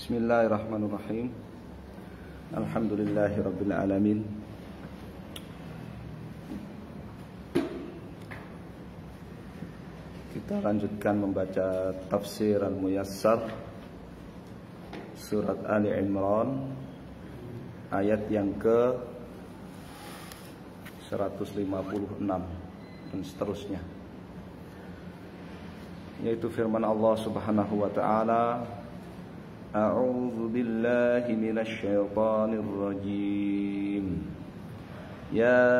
Bismillahirrahmanirrahim. Alhamdulillahirrabbilalamin Kita lanjutkan membaca tafsir Al-Muyassar Surat Ali Imran Ayat yang ke 156 Dan seterusnya. Yaitu firman Allah subhanahu wa ta'ala أعوذ بالله من الشيطان الرجيم. يا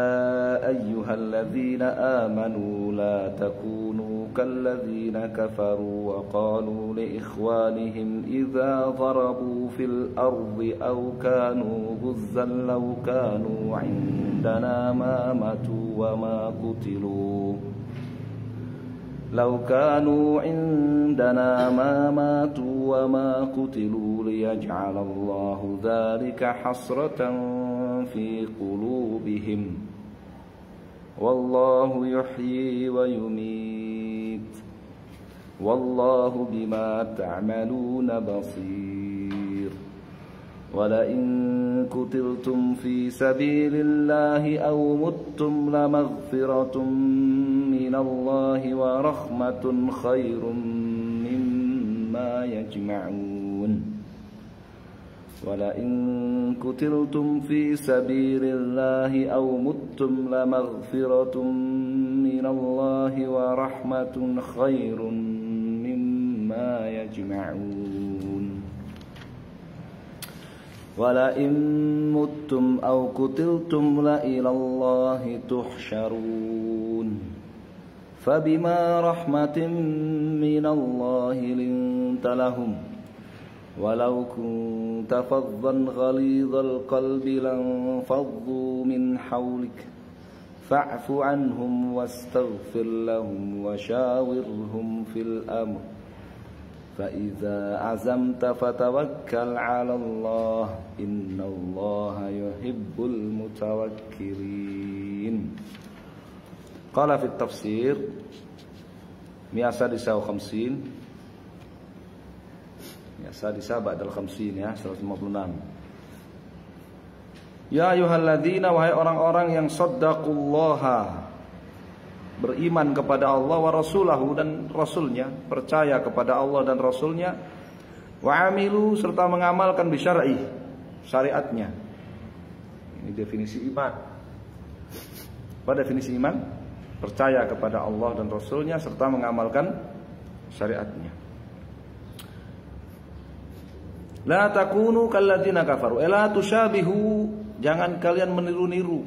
أيها الذين آمنوا لا تكونوا كالذين كفروا وقالوا لإخوانهم إذا ضربوا في الأرض أو كانوا غزا لو كانوا عندنا ما ماتوا وما قتلوا. لو كانوا عندنا ما ماتوا وما قتلوا ليجعل الله ذلك حسرة في قلوبهم. والله يحيي ويميت. والله بما تعملون بصير. ولئن قتلتم في سبيل الله أو متم لمغفرة من الله ورحمة خير مما يجمعون. ولئن قتلتم في سبيل الله أو متم لمغفرة من الله ورحمة خير مما يجمعون. ولئن متم أو قتلتم لإلى الله تحشرون. فبما رحمة من الله لنت لهم. ولو كنت فظا غليظ القلب لانفضوا من حولك. فاعف عنهم واستغفر لهم وشاورهم في الأمر. فإذا عزمت فتوكل على الله. إن الله يحب المتوكلين. Qala fit tafsir Miasa disa wa khamsin. Miasa disa ba'dal khamsin ya 156 Ya ayuhalladzina wahai orang-orang yang saddaqullaha Beriman kepada Allah wa rasulahu dan rasulnya Percaya kepada Allah dan rasulnya Wa amilu serta mengamalkan bisyari Syariatnya. Ini definisi iman. Apa definisi iman? Percaya kepada Allah dan rasulnya serta mengamalkan syariatnya La takunu kalladzina kafaru. La tusyabihu, jangan kalian meniru-niru.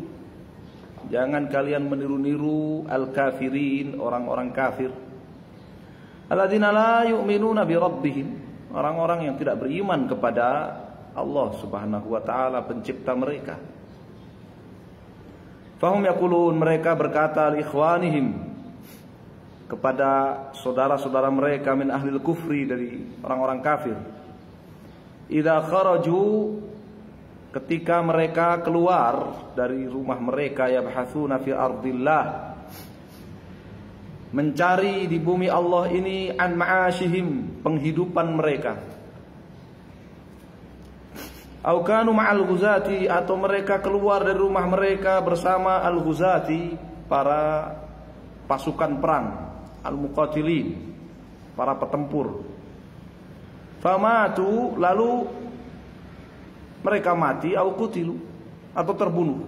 Jangan kalian meniru-niru al-kafirin, orang-orang kafir. Alladzina la yu'minuna bi rabbihim. Orang-orang yang tidak beriman kepada Allah Subhanahu wa taala pencipta mereka. Fahum yaqulun mereka berkata ikhwanihim kepada saudara-saudara mereka min ahlil kufri dari orang-orang kafir. Idza kharaju ketika mereka keluar dari rumah mereka yabhatsuna fi ardillah mencari di bumi Allah ini an ma'ashihim penghidupan mereka Aukanu ma'al ghuzati atau mereka keluar dari rumah mereka bersama al ghuzati para pasukan perang al muqatilin para petempur Famatu lalu mereka mati au kutilu atau terbunuh.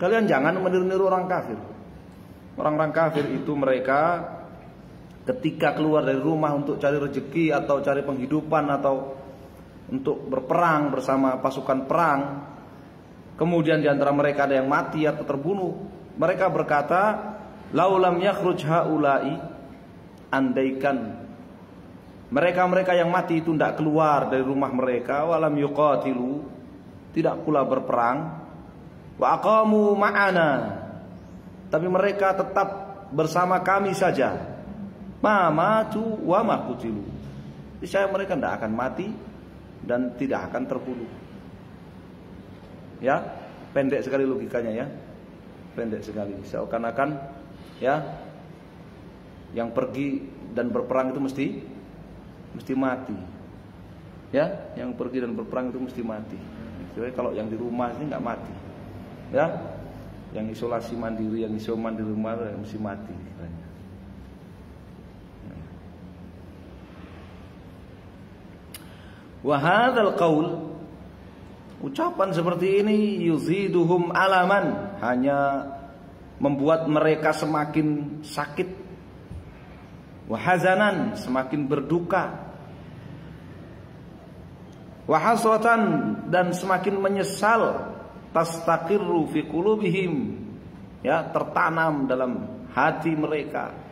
Kalian jangan meniru-niru orang kafir. Orang-orang kafir itu mereka ketika keluar dari rumah untuk cari rezeki atau cari penghidupan atau untuk berperang bersama pasukan perang, kemudian di antara mereka ada yang mati atau terbunuh, mereka berkata, "Laulam yakhruj haula'i" andaikan mereka-mereka yang mati itu tidak keluar dari rumah mereka walam yuqatilu tidak pula berperang. Wa aqamu ma'ana. Tapi mereka tetap bersama kami saja. Ma matu wa ma qutilu saya mereka tidak akan mati dan tidak akan terbunuh ya pendek sekali logikanya ya pendek sekali. Seakan-akan ya yang pergi dan berperang itu mesti mesti mati. Ya, yang pergi dan berperang itu mesti mati. Jadi kalau yang di rumah ini nggak mati. Ya, yang isolasi mandiri, yang isoman di rumah itu mesti mati. Wahadal qaul. Ucapan seperti ini yuziduhum alaman hanya membuat mereka semakin sakit. Wahazanan semakin berduka. Wahasratan dan semakin menyesal. Tastaqirru fi qulubihim. Ya tertanam dalam hati mereka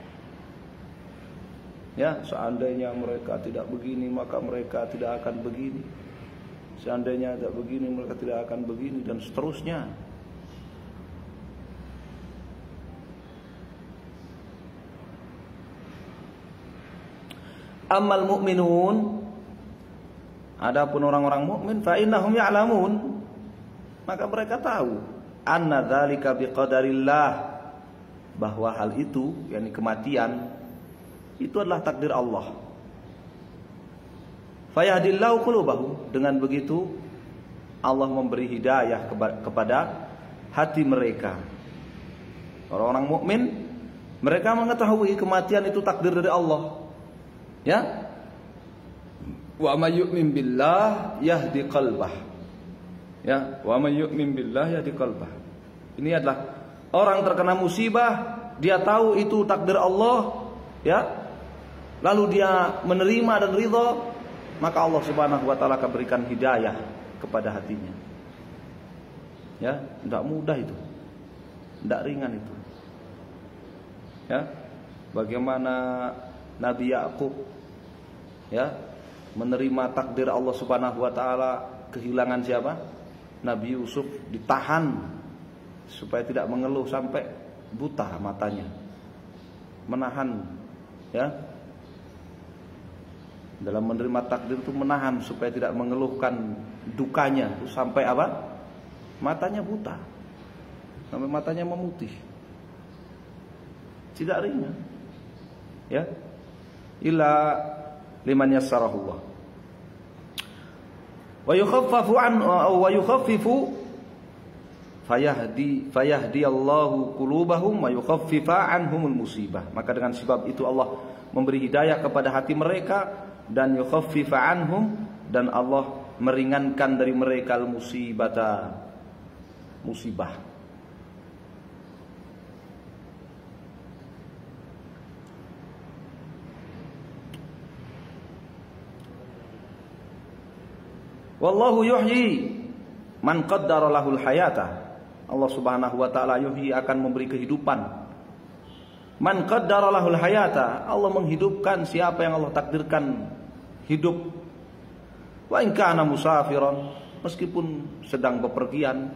ya seandainya mereka tidak begini maka mereka tidak akan begini Seandainya tidak begini mereka tidak akan begini dan seterusnya. Amal mukminun Adapun orang-orang mukmin fa innahum ya'lamun maka mereka tahu anna dzalika biqadarillah bahwa hal itu yakni kematian itu adalah takdir Allah. Fayahdillahu qulubahum. Dengan begitu Allah memberi hidayah kepada hati mereka. Orang-orang mukmin mereka mengetahui kematian itu takdir dari Allah. Ya. Wa may yu'min billah yahdi qalbah. Ya, wa may yu'min billah yahdi qalbah. Ini adalah orang terkena musibah, dia tahu itu takdir Allah, ya. Lalu dia menerima dan ridha, maka Allah Subhanahu wa taala akan berikan hidayah kepada hatinya. Ya, tidak mudah itu. Tidak ringan itu. Ya. Bagaimana Nabi Yakub ya menerima takdir Allah Subhanahu wa taala kehilangan siapa? Nabi Yusuf ditahan supaya tidak mengeluh sampai buta matanya. Menahan ya dalam menerima takdir itu menahan supaya tidak mengeluhkan dukanya sampai apa? Matanya buta. Sampai matanya memutih. Tidak ringan. Ya. Illa liman yassarahullah. Wa yukhaffafu an wa yukhaffifu fayahdi fayahdi Allahu qulubahum wa yukhaffifa anhumul musibah. Maka dengan sebab itu Allah memberi hidayah kepada hati mereka dan yukhaffifa anhum dan Allah meringankan dari mereka musibata musibah Wallahu yuhyi man qaddara lahul hayata. Allah Subhanahu wa taala yuhyi akan memberi kehidupan Man qaddara lahul hayata, Allah menghidupkan siapa yang Allah takdirkan hidup. Wa in kana musafiran, meskipun sedang bepergian,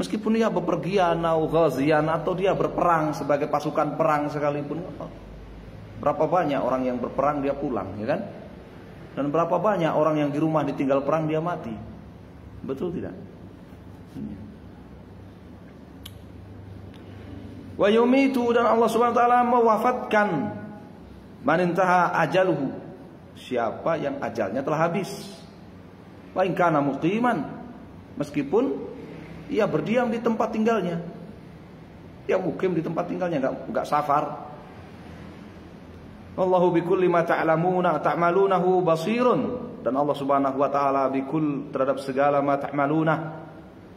meskipun dia bepergian atau dia berperang sebagai pasukan perang sekalipun. Berapa banyak orang yang berperang dia pulang, ya kan? Dan berapa banyak orang yang di rumah ditinggal perang dia mati. Betul tidak? Wa yumitu dan Allah Subhanahu wa taala mewafatkan manintaha ajaluhu. Siapa yang ajalnya telah habis. Wa in kana muqiman meskipun ia berdiam di tempat tinggalnya. Dia mukim di tempat tinggalnya enggak enggak safar. Allahu bikulli ma ta'lamuna ta'malunahu basirun dan Allah Subhanahu wa taala bikul terhadap segala ma ta'maluna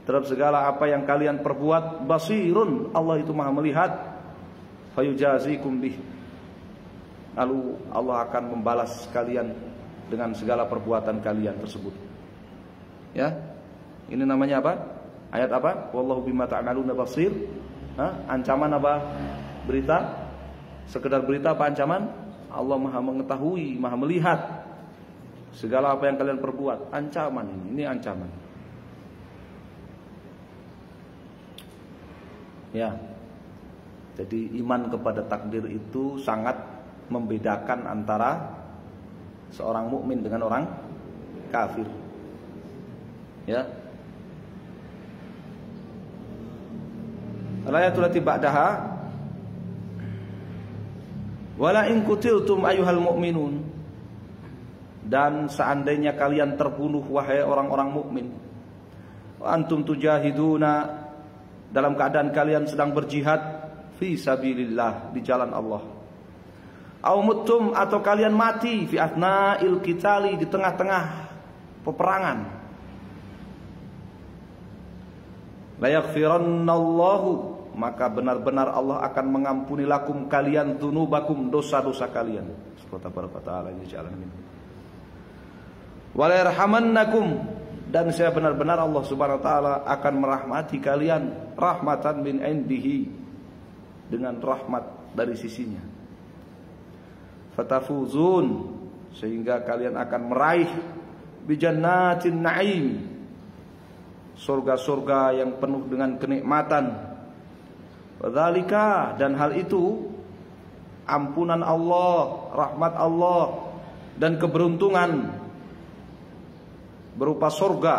terhadap segala apa yang kalian perbuat basirun. Allah itu maha melihat. Fayujazikum bih. Lalu Allah akan membalas kalian dengan segala perbuatan kalian tersebut. Ya? Ini namanya apa? Ayat apa? Wallahu bima ta'maluna basir. Ancaman apa? Berita? Sekedar berita apa ancaman? Allah maha mengetahui maha melihat segala apa yang kalian perbuat. Ancaman ini ini ancaman Ya. Jadi iman kepada takdir itu sangat membedakan antara seorang mukmin dengan orang kafir. Ya. Al-ayatul lati ba'daha Wala in kutiltum ayuhal mu'minun Dan seandainya kalian terbunuh wahai orang-orang mukmin antum tujahiduna dalam keadaan kalian sedang berjihad fi sabilillah di jalan Allah. Au mutum atau kalian mati fi athna'il qitali di tengah-tengah peperangan. La yaghfirannallahu maka benar-benar Allah akan mengampuni lakum kalian dunubakum dosa-dosa kalian. Subhanahu wa ta'ala ini jalan ini. Wa dan saya benar-benar Allah Subhanahu wa taala akan merahmati kalian rahmatan min indihi dengan rahmat dari sisinya. Fatafuzun sehingga kalian akan meraih bijannatin na'im surga-surga yang penuh dengan kenikmatan. Wadzalika dan hal itu ampunan Allah, rahmat Allah dan keberuntungan berupa surga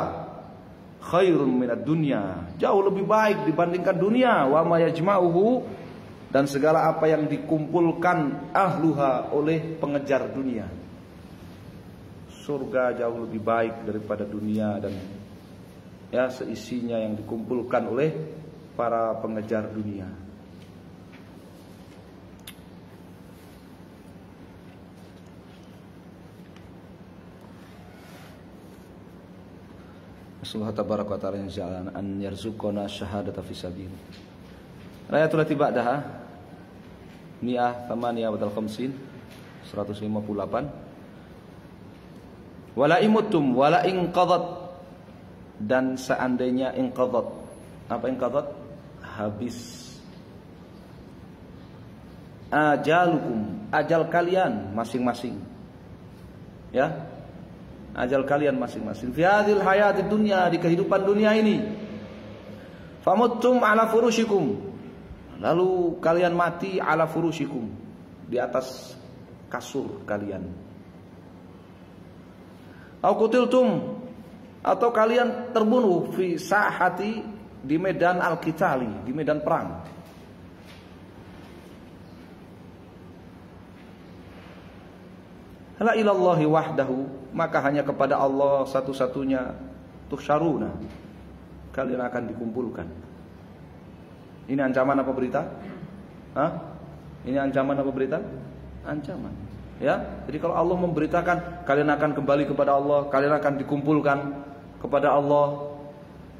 khairun minad dunya. Jauh lebih baik dibandingkan dunia. Wa ma yajma'uhu dan segala apa yang dikumpulkan ahluha oleh pengejar dunia. Surga jauh lebih baik daripada dunia dan ya seisinya yang dikumpulkan oleh para pengejar dunia Nasallahu tabaraka wa ta'ala jalan an yarzuqana syahadata fi sabil. Ayatul lati ba'daha Mi'ah thamaniyah wa khamsin 158 Wala imutum wala inqadat dan seandainya inqadat apa inqadat habis. Ajalukum ajal kalian masing-masing. Ya ajal kalian masing-masing. Fi hadhil hayati dunya di kehidupan dunia ini. Famuttum ala furushikum. Lalu kalian mati ala furushikum di atas kasur kalian. Au kutiltum atau kalian terbunuh fi sahati di medan al-qitali, di medan perang. La ilallahi wahdahu maka hanya kepada Allah satu-satunya tuhsyaruna kalian akan dikumpulkan. Ini ancaman apa berita? Hah? Ini ancaman apa berita? Ancaman. Ya, jadi kalau Allah memberitakan kalian akan kembali kepada Allah, kalian akan dikumpulkan kepada Allah.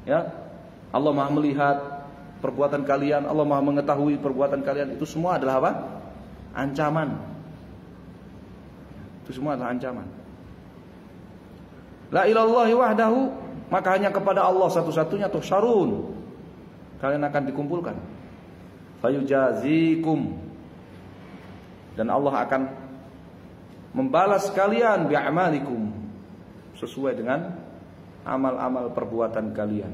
Ya, Allah Maha melihat perbuatan kalian, Allah Maha mengetahui perbuatan kalian. Itu semua adalah apa? Ancaman. Itu semua adalah ancaman. La ilallahi wahdahu maka hanya kepada Allah satu-satunya tuh syarun kalian akan dikumpulkan. Fayujazikum dan Allah akan membalas kalian bi'amalikum sesuai dengan amal-amal perbuatan kalian.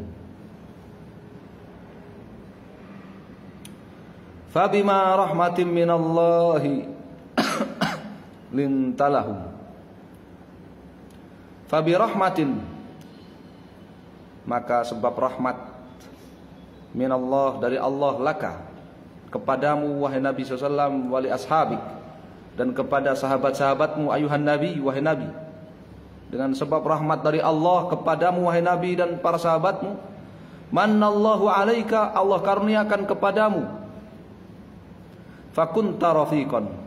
Fabima rahmatin minallahi lintalahum. Fabi rahmatin maka sebab rahmat minallah dari Allah laka kepadamu wahai Nabi SAW wali ashabik dan kepada sahabat-sahabatmu ayuhan Nabi wahai Nabi. Dengan sebab rahmat dari Allah kepadamu wahai Nabi dan para sahabatmu manallahu alaika Allah karuniakan kepadamu. Fakunta rafiqan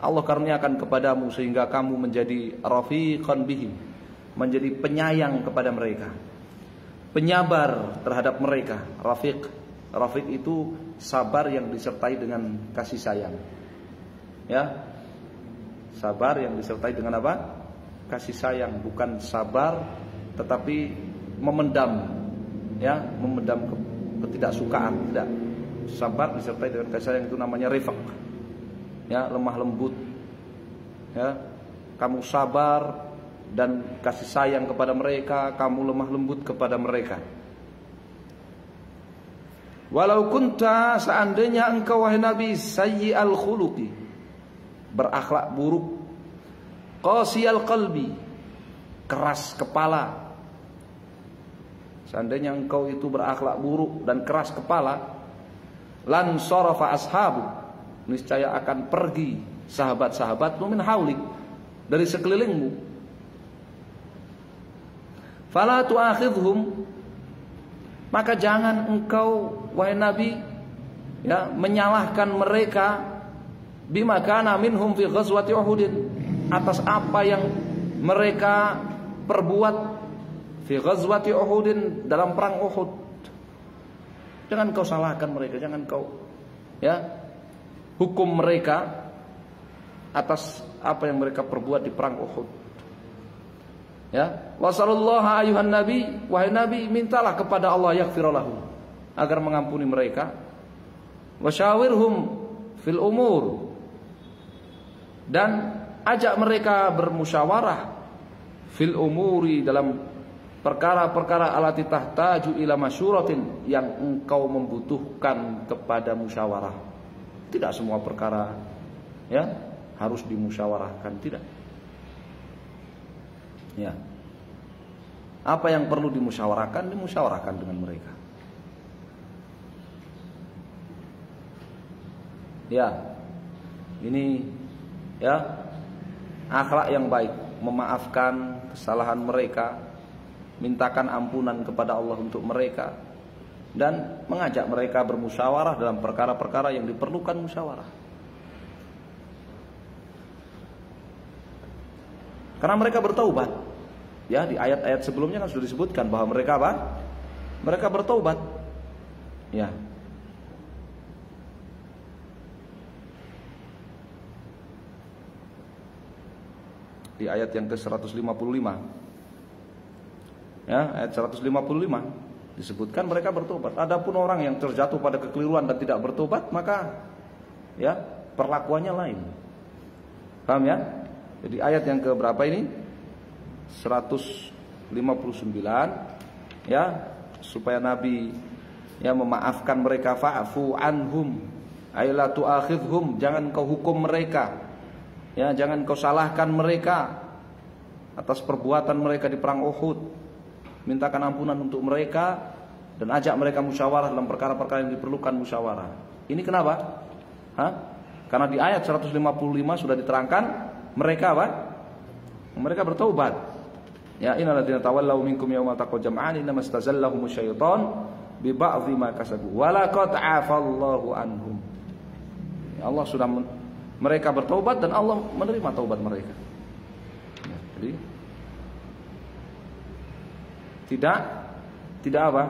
Allah karuniakan kepadamu sehingga kamu menjadi rafiqan bihim menjadi penyayang kepada mereka penyabar terhadap mereka. Rafiq rafiq itu sabar yang disertai dengan kasih sayang. Ya sabar yang disertai dengan apa? Kasih sayang bukan sabar tetapi memendam. Ya memendam ketidaksukaan. Tidak. Sabar disertai dengan kasih sayang itu namanya rifq ya lemah lembut ya kamu sabar dan kasih sayang kepada mereka, kamu lemah lembut kepada mereka. Walau kunta seandainya engkau wahai Nabi sayyi al khuluqi berakhlak buruk qasi al qalbi keras kepala seandainya engkau itu berakhlak buruk dan keras kepala lan sarafa ashabu niscaya akan pergi sahabat-sahabatmu min haulik dari sekelilingmu. Fala tu'akhidhum maka jangan engkau wahai nabi ya menyalahkan mereka bima kana minhum fi ghazwati Uhud atas apa yang mereka perbuat fi ghazwati Uhud dalam perang Uhud. Jangan kau salahkan mereka jangan kau ya hukum mereka atas apa yang mereka perbuat di perang Uhud ya wasallallahu ayuhan nabi wahai nabi mintalah kepada Allah yaghfirallahu agar mengampuni mereka wasyawirhum fil umur dan ajak mereka bermusyawarah fil umuri dalam perkara-perkara alati tahtaju ila masyuratin yang engkau membutuhkan kepada musyawarah. Tidak semua perkara ya harus dimusyawarahkan, tidak. Ya. Apa yang perlu dimusyawarahkan, dimusyawarahkan dengan mereka. Ya. Ini ya akhlak yang baik memaafkan kesalahan mereka mintakan ampunan kepada Allah untuk mereka dan mengajak mereka bermusyawarah dalam perkara-perkara yang diperlukan musyawarah. Karena mereka bertaubat. Ya di ayat-ayat sebelumnya kan sudah disebutkan bahwa mereka apa? Mereka bertaubat. Ya. Di ayat yang ke-155. Ya, ayat 155 disebutkan mereka bertobat. Adapun orang yang terjatuh pada kekeliruan dan tidak bertobat, maka ya, perlakuannya lain. Paham ya? Jadi ayat yang ke berapa ini? 159 ya, supaya Nabi ya memaafkan mereka fa'fu anhum ayla tu'akhidhum jangan kau hukum mereka Ya, jangan kau salahkan mereka atas perbuatan mereka di perang Uhud. Mintakan ampunan untuk mereka dan ajak mereka musyawarah dalam perkara-perkara yang diperlukan musyawarah. Ini kenapa? Hah? Karena di ayat 155 sudah diterangkan mereka apa? Mereka bertaubat. Ya innalladzina tawallaw minkum yawmal taqal jam'an innama stazallahum syaitan bi ba'dhi ma kasabu wa 'afallahu anhum. Ya Allah sudah mereka bertobat dan Allah menerima taubat mereka. Ya, jadi tidak tidak apa?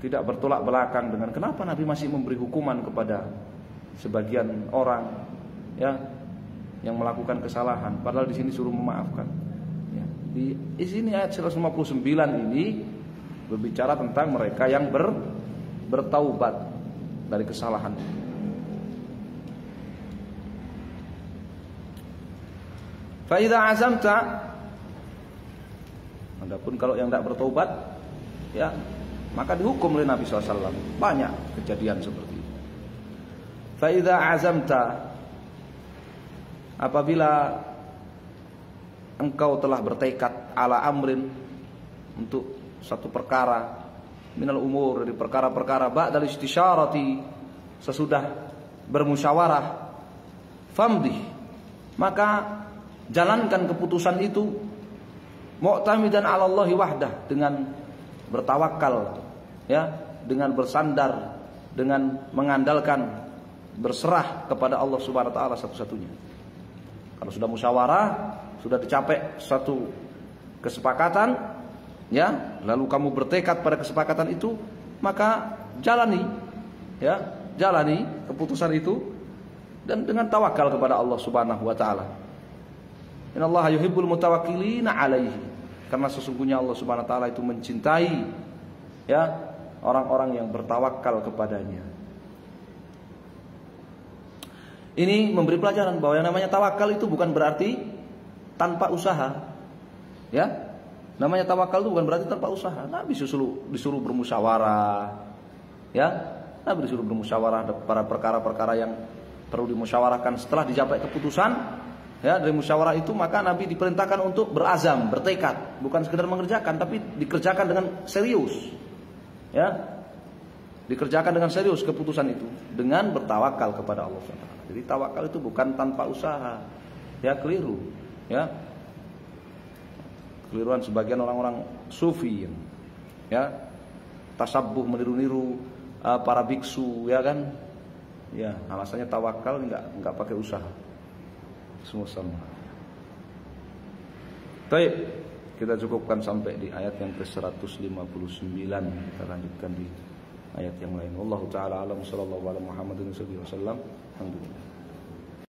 Tidak bertolak belakang dengan kenapa Nabi masih memberi hukuman kepada sebagian orang ya yang melakukan kesalahan padahal di sini suruh memaafkan. Ya, di, di sini ayat 159 ini berbicara tentang mereka yang ber, bertaubat dari kesalahan. Faida azamta Adapun kalau yang tidak bertobat ya maka dihukum oleh Nabi SAW banyak kejadian seperti itu. Faida azamta apabila engkau telah bertekad ala amrin untuk satu perkara minal umur dari perkara-perkara ba'dal istisyarati sesudah bermusyawarah famdi maka Jalankan keputusan itu mu'tamidan 'ala Allahi wahdah dengan bertawakal ya, dengan bersandar, dengan mengandalkan berserah kepada Allah Subhanahu wa taala satu-satunya. Kalau sudah musyawarah, sudah dicapai satu kesepakatan, ya, lalu kamu bertekad pada kesepakatan itu, maka jalani, ya, jalani keputusan itu dan dengan tawakal kepada Allah Subhanahu wa taala. Inna Allah yuhibbul mutawakkilina alaihi. Karena sesungguhnya Allah Subhanahu wa taala itu mencintai ya orang-orang yang bertawakal kepadanya. Ini memberi pelajaran bahwa yang namanya tawakal itu bukan berarti tanpa usaha. Ya. Namanya tawakal itu bukan berarti tanpa usaha. Nabi disuruh, disuruh bermusyawarah. Ya. Nabi disuruh bermusyawarah pada perkara-perkara yang perlu dimusyawarahkan setelah dicapai keputusan ya dari musyawarah itu maka Nabi diperintahkan untuk berazam, bertekad, bukan sekedar mengerjakan tapi dikerjakan dengan serius. Ya. Dikerjakan dengan serius keputusan itu dengan bertawakal kepada Allah SWT. Jadi tawakal itu bukan tanpa usaha. Ya keliru. Ya. Keliruan sebagian orang-orang sufi ya. Tasabuh meniru-niru uh, para biksu ya kan. Ya, alasannya tawakal enggak enggak pakai usaha. Semua sama. Baik, kita cukupkan sampai di ayat yang ke-159. Kita lanjutkan di ayat yang lain. Wallahu taala alam sallallahu alaihi wasallam. Alhamdulillah.